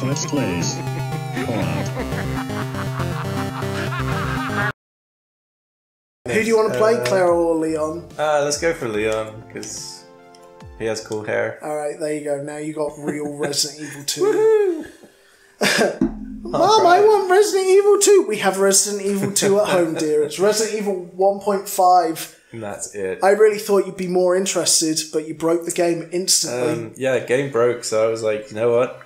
First place. Who do you want to play, Uh, Claire or Leon? Uh, let's go for Leon because he has cool hair. All right, there you go. Now you got real Resident Evil 2. Mom, I want Resident Evil 2. We have Resident Evil 2 at home, dear. It's Resident Evil 1.5. And that's it. I really thought you'd be more interested, but you broke the game instantly. Um, yeah, game broke, so I was like, you know what?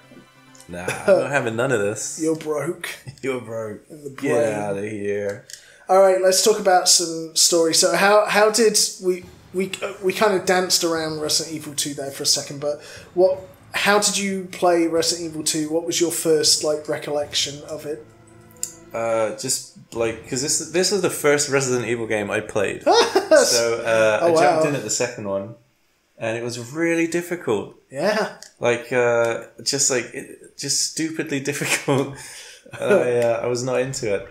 Nah, I'm not having none of this. You're broke. You're broke. the brain. Get out of here. All right, let's talk about some stories. So, how how did we we uh, we kind of danced around Resident Evil Two there for a second, but what? How did you play Resident Evil Two? What was your first like recollection of it? Uh, just like because this this is the first Resident Evil game I played, so uh, I Oh, jumped wow. in at the second one, and it was really difficult. Yeah, Like uh, just like it, just stupidly difficult. And I uh, I was not into it.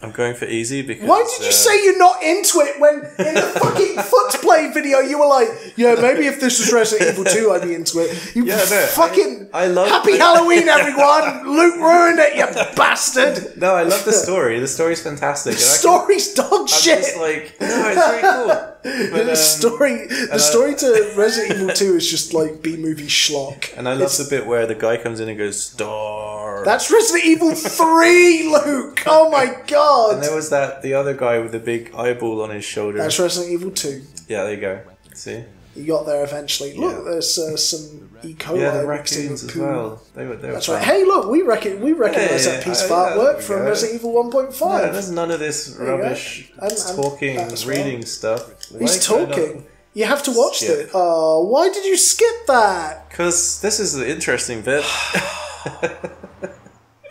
I'm going for easy because. why did you uh, say you're not into it when in the fucking foot play video you were like, yeah, maybe if this was Resident Evil Two, I'd be into it. You Yeah, no, fucking I- I love- Happy Halloween, everyone! Luke ruined it, you bastard. No, I love the story. The story's fantastic. and I can- Story's dog I'm shit. just like, no, it's very cool. But, the um, story, the story to Resident Evil Two is just like B movie schlock. And I love It's- the bit where the guy comes in and goes, Star. That's Resident Evil Three, Luke. Oh my god! and there was that, the other guy with the big eyeball on his shoulder. That's Resident Evil Two. yeah, there you go. See? You got there eventually. Yeah. Look, there's uh, some E. coli Yeah, the raccoons as poo. well. They were, they were That's fun. right. Hey, look, we reckon we recognise Hey, that piece of artwork we from go. Resident Evil One Point No, there's none of this rubbish And- and talking, that as well. reading stuff. He's talking. You have to watch Skip. it. Oh, why did you skip that, Because this is the interesting bit.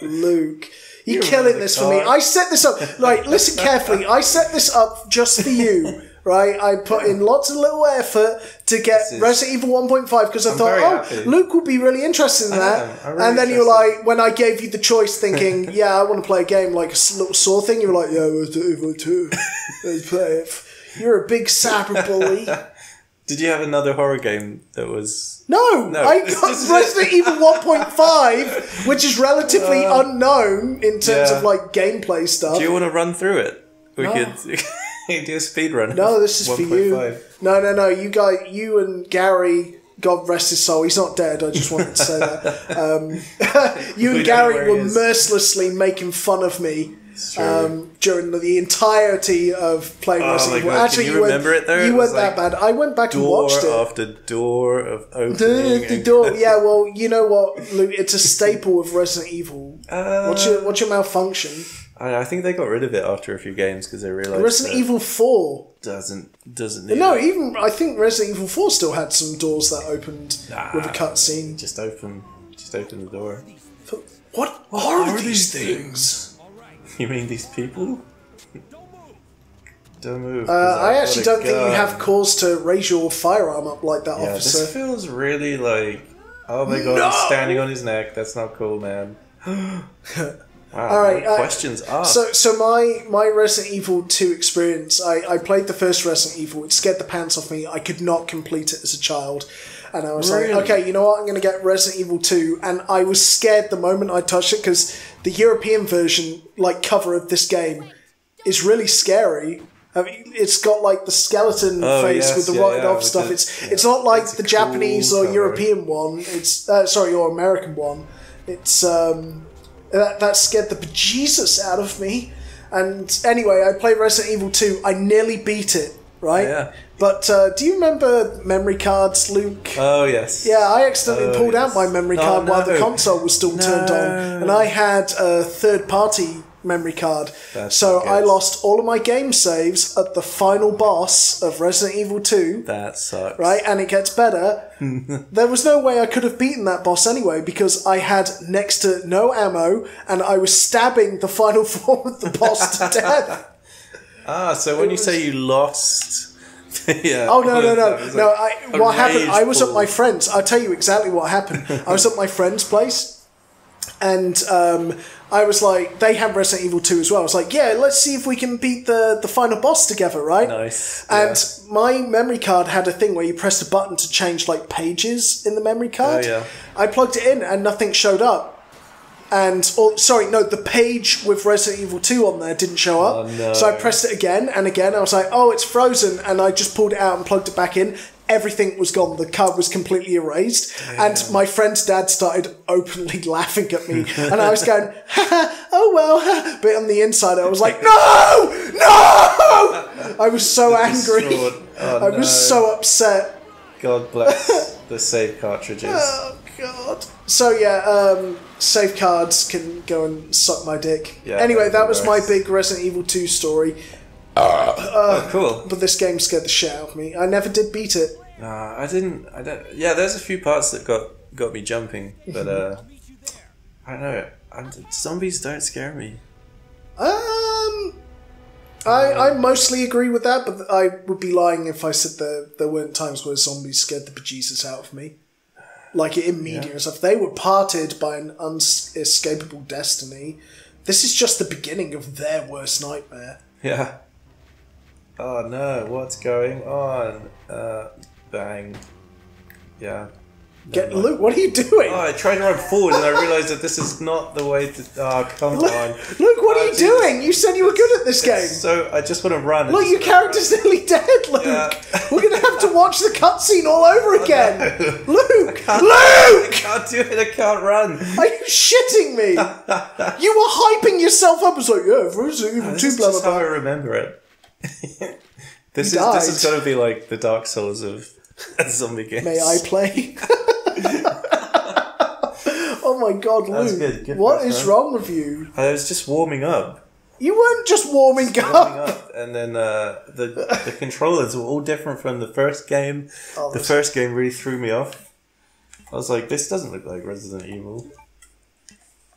Luke? You're You killing this the for me. I set this up. Like, listen carefully. I set this up just for you. Right, I put in lots of little effort to get is- Resident Evil 1.5 because I I'm thought, oh, happy. Luke will be really interested in that. really and then you were interested. like, when I gave you the choice, thinking, yeah, I want to play a game like a little Saw thing, you were like, yeah, Resident Evil 2. Let's play it. You're a big cyber bully. Did you have another horror game that was. No, No, I got Resident Evil 1.5, which is relatively uh, unknown in terms yeah. of like gameplay stuff. Do you want to run through it? We No. could do a speed run. no, this is for you. 1.5. No, no, no. You guys, you and Gary. God rest his soul. He's not dead. I just wanted to say that. Um, you and Gary were mercilessly making fun of me um, during the entirety of playing Oh Resident Evil. God, can Actually, you you, remember weren't, it though? You It weren't was that bad. I went back and watched it. after door of The, opening. the and- door. Yeah, well, you know what, Luke? It's a staple of Resident Evil. Uh, What's your What's your malfunction? I, I think they got rid of it after a few games because they realized Resident Evil Four. doesn't doesn't need No, it. even I think Resident Evil Four still had some doors that opened Nah. with a cutscene. just open just open the door. What, are, these things? You mean these people? Don't move. Uh, I I've actually don't think you have cause to raise your firearm up like that, Yeah, officer. this feels really like. Oh my god, No! he's standing on his neck. That's not cool, man. wow. All right, uh, questions asked. So, so my my Resident Evil two experience, I, I played the first Resident Evil. It scared the pants off me. I could not complete it as a child, and I was Really? like, okay, you know what? I'm going to get Resident Evil two, and I was scared the moment I touched it because the European version, like cover of this game, is really scary. I mean, it's got like the skeleton Oh, face yes, with the yeah, rotted yeah, off stuff. the- it's yeah. it's not like It's the cool Japanese or cover. European one. It's uh, sorry, or American one. It's um, that, that scared the bejesus out of me. And anyway, I played Resident Evil 2. I nearly beat it, right? Yeah. But uh, do you remember memory cards, Luke? oh yes. yeah, I accidentally Oh, pulled out my memory Oh, card while the console was still turned on. And I had a third party memory card. That's so. I lost all of my game saves at the final boss of Resident Evil 2 That sucks. right? And it gets better. there was no way I could have beaten that boss anyway because I had next to no ammo and I was stabbing the final form of the boss to death. Ah, so when you was- say you lost, yeah. Oh no no no it no! like I, what happened? I was at my friend's. I'll tell you exactly what happened. I was at my friend's place, and um, I was like, they had Resident Evil Two as well. I was like, yeah, let's see if we can beat the the final boss together, right? Nice. And yeah. my memory card had a thing where you pressed a button to change like pages in the memory oh, card. Oh, yeah. I plugged it in and nothing showed up. and or sorry, no, the page with Resident Evil Two on there didn't show up. Oh, no. So I pressed it again and again. I was like, oh, it's frozen, and I just pulled it out and plugged it back in. Everything was gone. The card was completely erased, and my friend's dad started openly laughing at me, and I was going, "Oh well," but on the inside, I was like, "No, no!" I was so angry. Oh, I was no. so upset. God bless the save cartridges. Oh god. So yeah, um, save cards can go and suck my dick. Yeah, anyway, that was my big Resident Evil 2 story, oh, cool. but this game scared the shit out of me. I never did beat it. Nah, I didn't. I don't. Yeah, there's a few parts that got got me jumping, but uh, I don't know. I'm, zombies don't scare me. Um, I, I mostly agree with that, but I would be lying if I said there there weren't times where zombies scared the bejesus out of me. Like in media and stuff. They were parted by an unescapable destiny. This is just the beginning of their worst nightmare. Yeah. Oh no, what's going on? Uh, bang. Yeah. Get mind. Luke, what are you doing? Oh, I tried to run forward and I realised that this is not the way to. Oh, come Luke, on. Luke, what are Oh, you Jesus. doing? You said you were good at this game. So I just want to run. Look, your character's nearly dead, Luke. Yeah. We're gonna have to watch the cutscene all over again. Luke, I Luke, I can't do it. I can't run. are you shitting me? you were hyping yourself up as like, yeah, Evil This Two, blah blah how I remember it. this is this is died. gonna be like the Dark Souls of zombie games. May I play? oh my god, was Luke! good. Good what first is round. wrong with you? I was just warming up, You weren't just warming warming up. up, and then uh, the the controllers were all different from the first game. Oh, the this- first game really threw me off. I was like, this doesn't look like Resident Evil.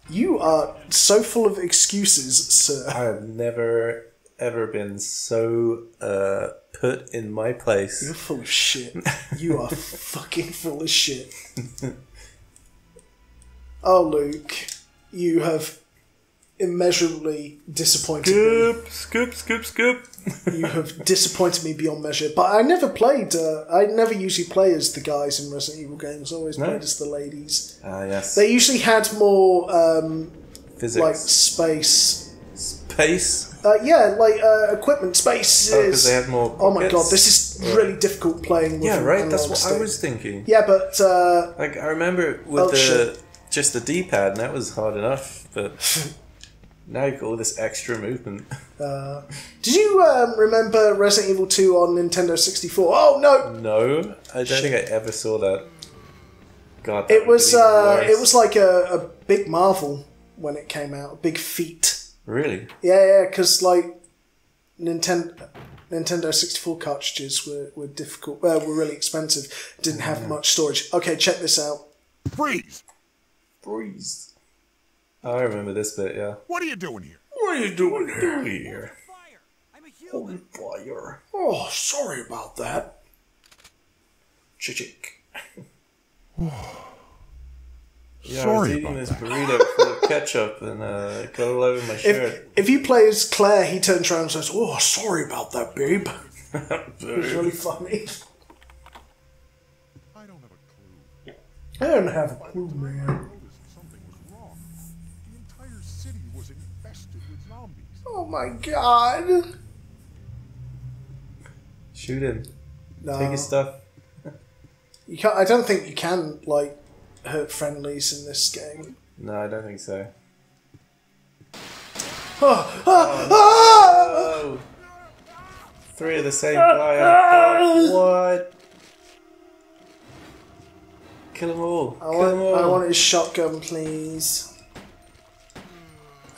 You are so full of excuses, sir. I have never ever been so uh, put in my place. You're full of shit. You are fucking full of shit. Oh, Luke, you have immeasurably disappointed me. scoop, scoop, scoop. You have disappointed me beyond measure. But I never played. Uh, I never usually play as the guys in Resident Evil games. I always No? played as the ladies. Ah, yes. They usually had more um, Physics. like space. Space. Uh, yeah, like uh, equipment spaces. Oh, 'cause they have more Oh my god, this is really difficult playing. With Yeah, right. That's what I was thinking. Yeah, but uh, Like I remember with Oh, the shit. just the D pad, and that was hard enough. But now you've got all this extra movement. uh, did you um, remember Resident Evil Two on Nintendo sixty four? Oh no, No, I don't think I ever saw that. God, that it was uh, it was like a, a big marvel when it came out, a big feat. Really. Yeah, yeah, because like Nintendo. Nintendo 64 cartridges were, were difficult, uh, were really expensive, didn't have much storage. Okay, check this out. Freeze! Freeze. I remember this bit. Yeah. What are you doing here? What are you doing here? Fire! I'm a human. Fire. Oh, sorry about that. Chick. Yeah, I was eating about this that. burrito full of ketchup and uh, got all over my shirt. If, if you play as Claire, he turns around and says, Oh, sorry about that, babe. It was really funny. I don't have a clue. I don't have a clue, man. Something was wrong. The entire city was infested with zombies. Oh my god. Shoot him. No, Take his stuff. you can't. I don't think you can like hurt friendlies in this game. No, I don't think so. Ah! ah oh, ah! three of the same ah, guy. Oh, what? Kill them all. I Kill want, them all. I want his shotgun, please.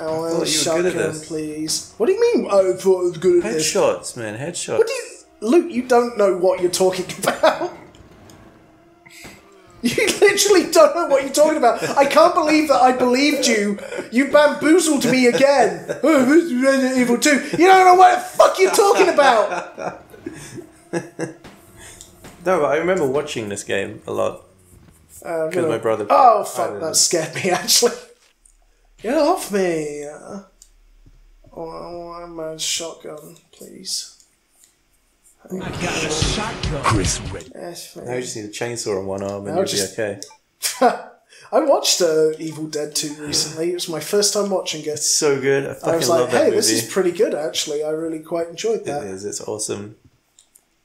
I want his you were good at shotgun, please. What do you mean? I thought I was good at this. Headshots, man. Headshots. What do you, Luke? You don't know what you're talking about. You literally don't know what you're talking about. I can't believe that I believed you. You bamboozled me again. Oh, this is Resident Evil 2. You don't know what the fuck you're talking about. No, but I remember watching this game a lot. Uh, Because my brother Oh, fuck, that scared me actually. Get off me. Uh, Oh, I want my shotgun, please. Chris Red. Yes, Now you just need a chainsaw on one arm and Now you'll just- be okay. I watched uh, Evil Dead 2 recently. It was my first time watching it. So good. I I was like, love that hey, movie. this is pretty good actually. I really quite enjoyed It that. is. It's awesome.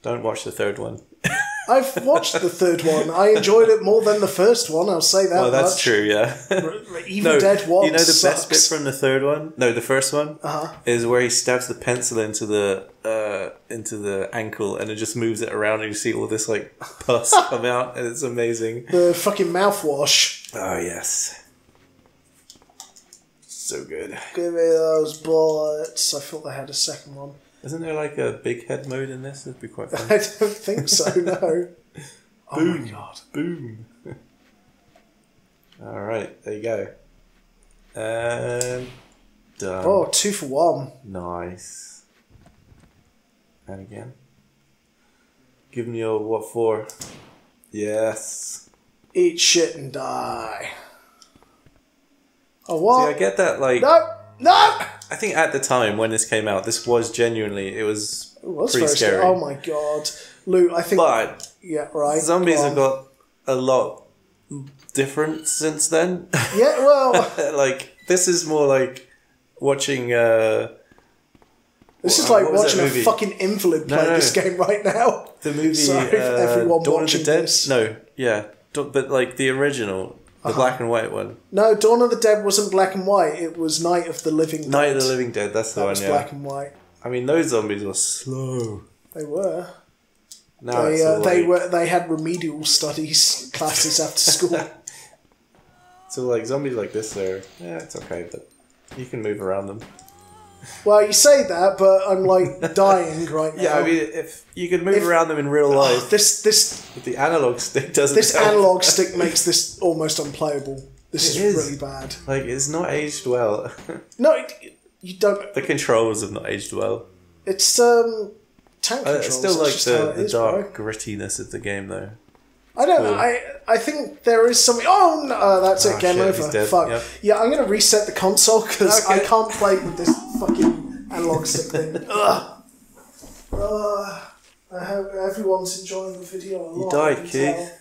Don't watch the third one. I've watched the third one. I enjoyed it more than the first one, I'll say that Oh, that's much. true. Yeah. Evil no, Dead 1 you know the sucks. best bit from the third one? No, the first one Uh-huh. is where he stabs the pencil into the uh, into the ankle, and it just moves it around, and you see all this like pus come out, and it's amazing. The fucking mouthwash. Oh yes, so good. Give me those bullets. I thought they had a second one. Isn't there like a big head mode in this? It'd be quite fun. I don't think so, no. Oh my god. Boom. All right, there you go. And done. Oh, two for one. Nice. And again. Give me your what for? Yes. Eat shit and die. Oh, See, what? I get that. Like, no! No! I think at the time when this came out, this was genuinely it was, It was pretty scary. Oh my god. Luke, I think. But yeah, right. zombies go have got a lot different since then. Yeah, well, like this is more like watching. uh this is like watching a fucking invalid play No, no. this game right now. The movie Sorry uh, everyone Dawn of the Dead. this. No, yeah, but like the original, the Uh-huh. black and white one, No, Dawn of the Dead wasn't black and white. It was Night of the Living Dead. Night of the Living Dead. That's the That one. was Yeah, black and white. I mean those zombies were slow. They were. Now They, uh, they like, were. They had remedial studies classes after school. so like zombies like this. They're yeah, it's okay, but you can move around them. Well, you say that, but I'm like dying right now. Yeah, I mean if you could move If- around them in real Oh, life, this this but the analog stick doesn't. this help. analog stick makes this almost unplayable. This It is, is. really bad. Like it's not aged well. No, it, you don't. the controls have not aged well. It's um tank I controls. I still that's like just how the, it the is, dark grittiness of the game though. I don't. cool. I I think there is something. Oh no, that's it. Ah, Game shit, over. dead, Fuck. yep. Yeah, I'm gonna reset the console because I Okay. can't play with this fucking analog stick thing. Ugh. Uh, I hope everyone's enjoying the video a lot. died, Keith.